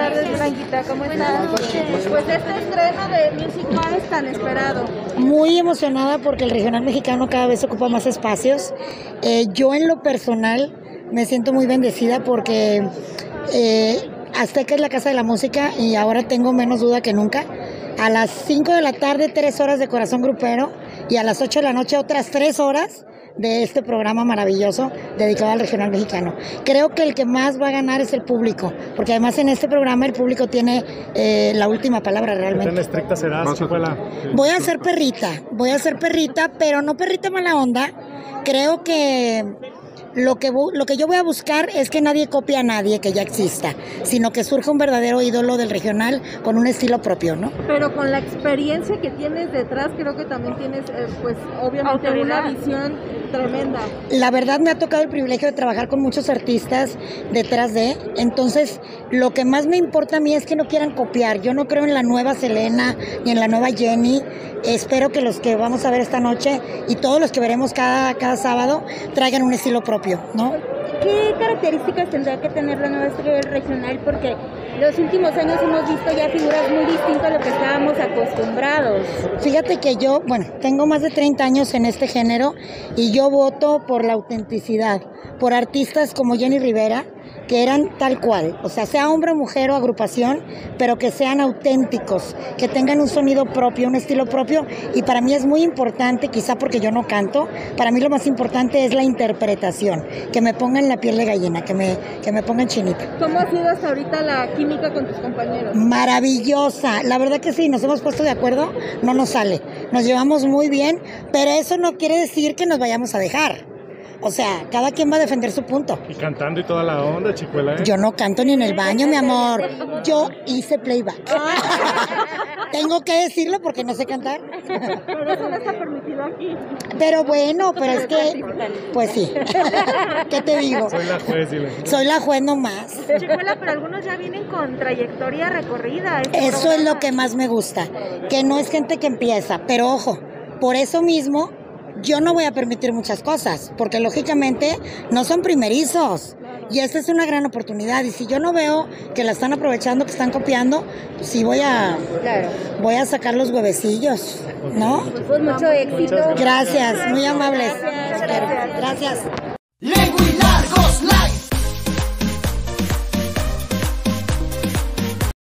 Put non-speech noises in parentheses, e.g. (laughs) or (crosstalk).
tardes, Blanquita, ¿cómo estás? Pues este estreno de Music es tan esperado. Muy emocionada porque el regional mexicano cada vez ocupa más espacios. Eh, yo en lo personal me siento muy bendecida porque eh, Azteca es la casa de la música y ahora tengo menos duda que nunca. A las 5 de la tarde, 3 horas de corazón grupero y a las 8 de la noche otras 3 horas de este programa maravilloso dedicado al regional mexicano. Creo que el que más va a ganar es el público, porque además en este programa el público tiene eh, la última palabra ¿Qué realmente. tan estricta serás, Chicuela? Voy a ser perrita, voy a ser perrita, pero no perrita mala onda. Creo que lo que, lo que yo voy a buscar es que nadie copie a nadie que ya exista, sino que surja un verdadero ídolo del regional con un estilo propio, ¿no? Pero con la experiencia que tienes detrás, creo que también tienes, eh, pues, obviamente Autoridad. una visión tremenda. La verdad me ha tocado el privilegio de trabajar con muchos artistas detrás de, entonces lo que más me importa a mí es que no quieran copiar. Yo no creo en la nueva Selena ni en la nueva Jenny. Espero que los que vamos a ver esta noche y todos los que veremos cada, cada sábado traigan un estilo propio, ¿no? ¿Qué características tendrá que tener la nueva estrella regional? Porque los últimos años hemos visto ya figuras muy distintas a lo que estábamos acostumbrados. Fíjate que yo, bueno, tengo más de 30 años en este género y yo voto por la autenticidad, por artistas como Jenny Rivera, que eran tal cual, o sea, sea hombre, mujer o agrupación, pero que sean auténticos, que tengan un sonido propio, un estilo propio, y para mí es muy importante, quizá porque yo no canto, para mí lo más importante es la interpretación, que me pongan la piel de gallina, que me, que me pongan chinita. ¿Cómo ha sido hasta ahorita la química con tus compañeros? Maravillosa, la verdad que sí, nos hemos puesto de acuerdo, no nos sale, nos llevamos muy bien, pero eso no quiere decir que nos vayamos a dejar. O sea, cada quien va a defender su punto. Y cantando y toda la onda, Chicuela, ¿eh? Yo no canto ni en el baño, mi amor. Yo hice playback. (laughs) Tengo que decirlo porque no sé cantar. Pero eso no está permitido aquí. Pero bueno, pero es que, pues sí. ¿Qué te digo? Soy la juez, dile. Soy la juez nomás. Chicuela, pero algunos ya vienen con trayectoria recorrida. este Eso es lo que más me gusta, que no es gente que empieza, pero ojo, por eso mismo yo no voy a permitir muchas cosas, porque lógicamente no son primerizos. Y esta es una gran oportunidad. Y si yo no veo que la están aprovechando, que están copiando, pues sí voy a, Claro. voy a sacar los huevecillos, ¿no? Pues mucho éxito. Gracias, muy amables. Gracias. Gracias.